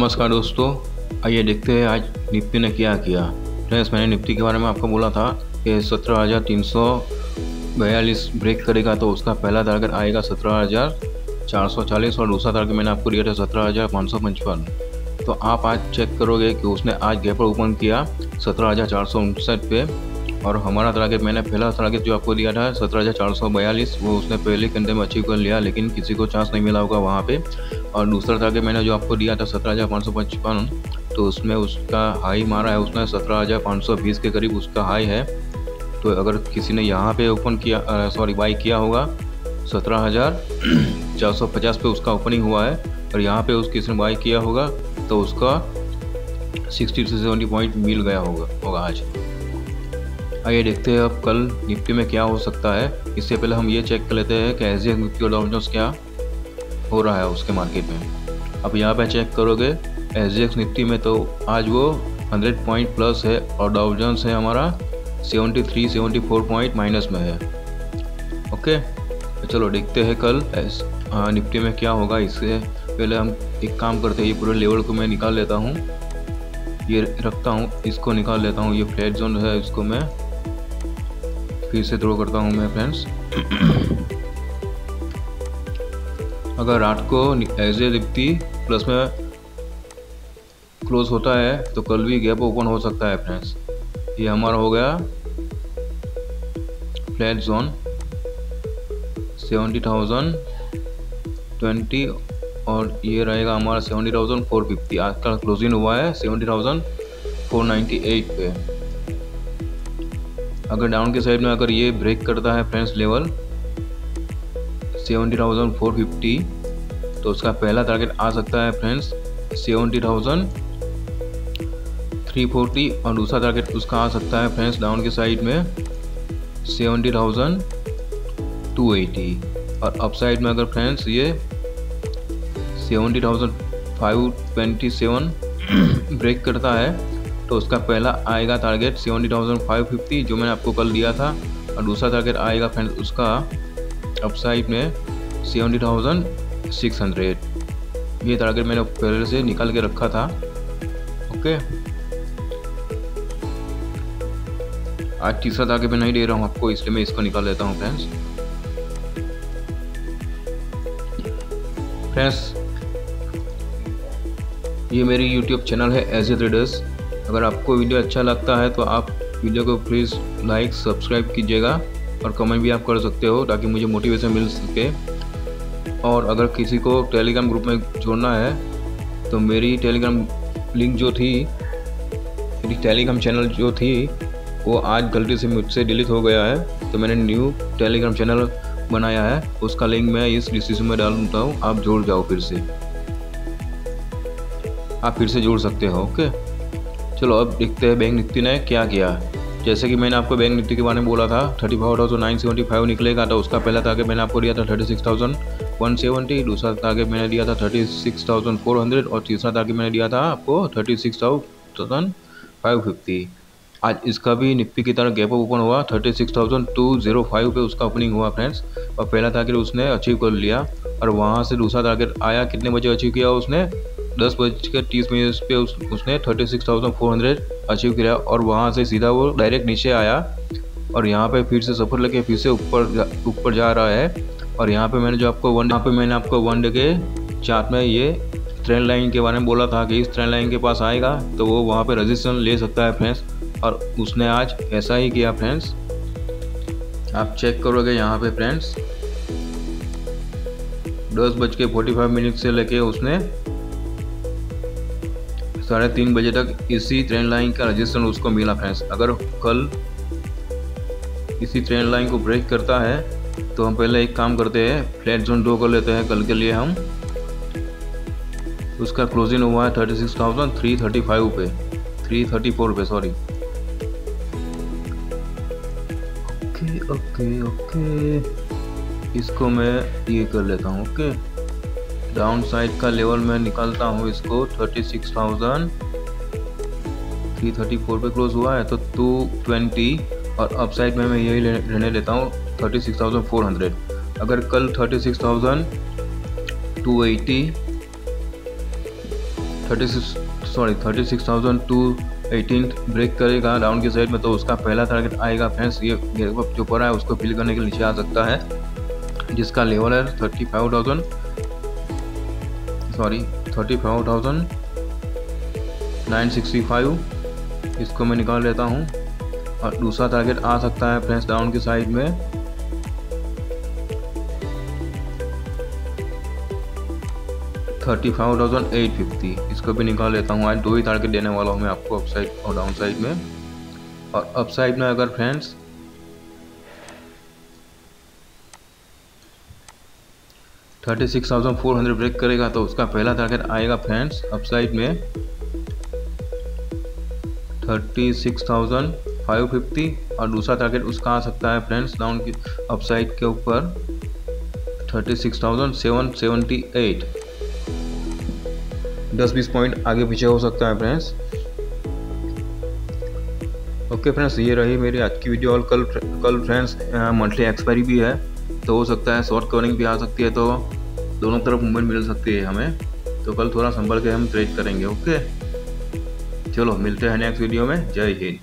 नमस्कार दोस्तों, आइए देखते हैं आज निफ्टी ने क्या किया। फ्रेंड्स, मैंने निफ्टी के बारे में आपको बोला था कि सत्रह हज़ार तीन सौ बयालीस ब्रेक करेगा तो उसका पहला टारगेट आएगा सत्रह हज़ार चार सौ चालीस और दूसरा टारगेट मैंने आपको दिया था सत्रह हज़ार पाँच सौ पचपन। तो आप आज चेक करोगे कि उसने आज गैपर ओपन किया सत्रह हज़ार चार सौ उनसठ पे। और हमारा टारगेट मैंने पहला टारगेट जो आपको दिया था, सत्रह हज़ार चार सौ बयालीस, वो उसने पहले घंटे में अचीव कर लिया, लेकिन किसी को चांस नहीं मिला होगा वहाँ पे। और दूसरा टारगेट मैंने जो आपको दिया था, सत्रह हज़ार पाँच सौ पचपन तो उसमें उसका हाई मारा है, उसने सत्रह हज़ार पाँच सौ बीस के करीब उसका हाई है। तो अगर किसी ने यहाँ पे ओपन किया सॉरी बाई किया होगा, सत्रह हज़ार चार सौ पचास पे उसका ओपनिंग हुआ है, और यहाँ पे उस किसी ने बाई किया होगा तो उसका सिक्सटी से सेवेंटी पॉइंट मिल गया होगा होगा आज। आइए देखते हैं अब कल निफ्टी में क्या हो सकता है। इससे पहले हम ये चेक कर लेते हैं कि एस निफ्टी और डाउन क्या हो रहा है उसके मार्केट में। अब यहाँ पे चेक करोगे एस निफ्टी में तो आज वो 100 पॉइंट प्लस है और डाउजन्स है हमारा 73 74 पॉइंट माइनस में है। ओके तो चलो देखते हैं कल एस हाँ निफ्टी में क्या होगा। इससे पहले हम एक काम करते हैं, ये पूरे लेवल को मैं निकाल लेता हूँ। ये रखता हूँ, इसको निकाल लेता हूँ, ये फ्लैट जोन है, इसको मैं फिर से ड्रॉ करता हूँ मैं फ्रेंड्स अगर रात को एज ए दिखती प्लस में क्लोज होता है तो कल भी गैप ओपन हो सकता है फ्रेंड्स ये हमारा हो गया flat zone seventy thousand twenty और ये रहेगा हमारा सेवेंटी थाउज़ेंड फोर फिफ्टी आज का क्लोजिंग हुआ है seventy thousand four ninety eight पे. अगर डाउन के साइड में अगर ये ब्रेक करता है friends level seventy thousand four fifty तो उसका पहला टारगेट आ सकता है friends seventy thousand three forty और दूसरा टारगेट उसका आ सकता है फ्रेंड्स डाउन के साइड में सेवेंटी थाउज़ेंड टू एटी और अप साइड में अगर फ्रेंड्स ये seventy thousand five twenty seven break करता है तो उसका पहला आएगा target seventy thousand five fifty जो मैंने आपको कल दिया था। और दूसरा टारगेट आएगा फ्रेंड उसका अपसाइड में सेवेंटी थाउज़ेंड सिक्स हंड्रेड ये टारगेट मैंने पहले से निकाल के रखा था। ओके आज तीसरा टारगेट मैं नहीं दे रहा हूँ आपको, इसलिए मैं इसको निकाल लेता हूँ फ्रेंड्स फ्रेंड्स ये मेरी यूट्यूब चैनल है एज ए ट्रेडर्स अगर आपको वीडियो अच्छा लगता है तो आप वीडियो को प्लीज़ लाइक सब्सक्राइब कीजिएगा और कमेंट भी आप कर सकते हो ताकि मुझे मोटिवेशन मिल सके। और अगर किसी को टेलीग्राम ग्रुप में जोड़ना है तो मेरी टेलीग्राम लिंक जो थी, मेरी टेलीग्राम चैनल जो थी, वो आज गलती से मुझसे डिलीट हो गया है। तो मैंने न्यू टेलीग्राम चैनल बनाया है, उसका लिंक मैं इस डिस्क्रिप्शन में डाल दूँगा हूँ, आप जुड़ जाओ फिर से। आप फिर से जुड़ सकते हो ओके चलो, अब देखते हैं बैंक निफ्टी ने क्या किया। जैसे कि मैंने आपको बैंक निफ्टी के बारे में बोला था thirty five thousand nine seventy five निकलेगा तो उसका पहला टारगेट मैंने आपको दिया था thirty six thousand one seventy दूसरा टारगेट मैंने दिया था thirty six thousand four hundred और तीसरा टारगेट मैंने दिया था आपको thirty six thousand five fifty आज इसका भी निफ्टी की तरह गैप ओपन हुआ thirty six thousand two zero five पे उसका ओपनिंग हुआ फ्रेंड्स और पहला टारगेट उसने अचीव कर लिया और वहाँ से दूसरा टारगेट आया, कितने बजे अचीव किया उसने? दस बज के तीस मिनट पे उस, उसने thirty six thousand four hundred achieve किया और वहाँ से सीधा वो डायरेक्ट नीचे आया और यहाँ पे फिर से सफ़र लेके फिर से ऊपर ऊपर जा रहा है और यहाँ पे मैंने जो आपको वन यहाँ पे मैंने आपको वन डे के चार्ट में ये ट्रेन लाइन के बारे में बोला था कि इस ट्रेन लाइन के पास आएगा तो वो वहाँ पर रजिस्ट्रेशन ले सकता है फ्रेंड्स और उसने आज ऐसा ही किया फ्रेंड्स। आप चेक करोगे यहाँ पे फ्रेंड्स। दस बज के फोर्टी फाइव मिनट से लेके उसने साढ़े तीन बजे तक इसी ट्रेन लाइन का रजिस्ट्रेशन उसको मिला फ्रेंड्स अगर कल इसी ट्रेन लाइन को ब्रेक करता है तो हम पहले एक काम करते हैं फ्लैट जोन ड्रो कर लेते हैं कल के लिए हम। उसका क्लोजिंग हुआ है thirty six thousand three thirty five पे थ्री थर्टी फोर पे सॉरी ओके ओके ओके इसको मैं ये कर लेता हूँ ओके डाउन साइड का लेवल मैं निकालता हूँ इसको thirty six thousand three thirty four पे क्लोज हुआ है तो टू ट्वेंटी और अप साइड में मैं यही रहने लेता हूँ thirty six thousand four hundred अगर कल thirty six thousand two eighty thirty six sorry thirty six thousand two eighteen break करेगा डाउन की साइड में तो उसका पहला टारगेट आएगा फ्रेंड्स ये जो पड़ा है उसको फिल करने के नीचे आ सकता है, जिसका लेवल है thirty five thousand sorry thirty five thousand nine sixty five इसको मैं निकाल लेता हूँ। और दूसरा टारगेट आ सकता है फ्रेंड्स डाउन की साइड में। Thirty five thousand eight fifty इसको भी निकाल लेता हूँ। आज दो ही टारगेट देने वाला हूँ मैं आपको अप साइड और डाउन साइड में। और अप साइड में अगर friends thirty six thousand four hundred break करेगा तो उसका पहला टारगेट आएगा फ्रेंड्स अप साइड में thirty six thousand five fifty और दूसरा टारगेट उसका आ सकता है फ्रेंड्स डाउन की अप साइड के ऊपर, thirty six thousand seven seventy eight. दस बीस पॉइंट आगे पीछे हो सकता है फ्रेंड्स ओके फ्रेंड्स ये रही मेरी आज की वीडियो और कल कल फ्रेंड्स मंथली एक्सपायरी भी है। तो हो सकता है शॉर्ट कवरिंग भी आ सकती है तो दोनों तरफ़ मूवमेंट मिल सकती है हमें। तो कल थोड़ा संभल के हम ट्रेड करेंगे ओके चलो, मिलते हैं नेक्स्ट वीडियो में। जय हिंद।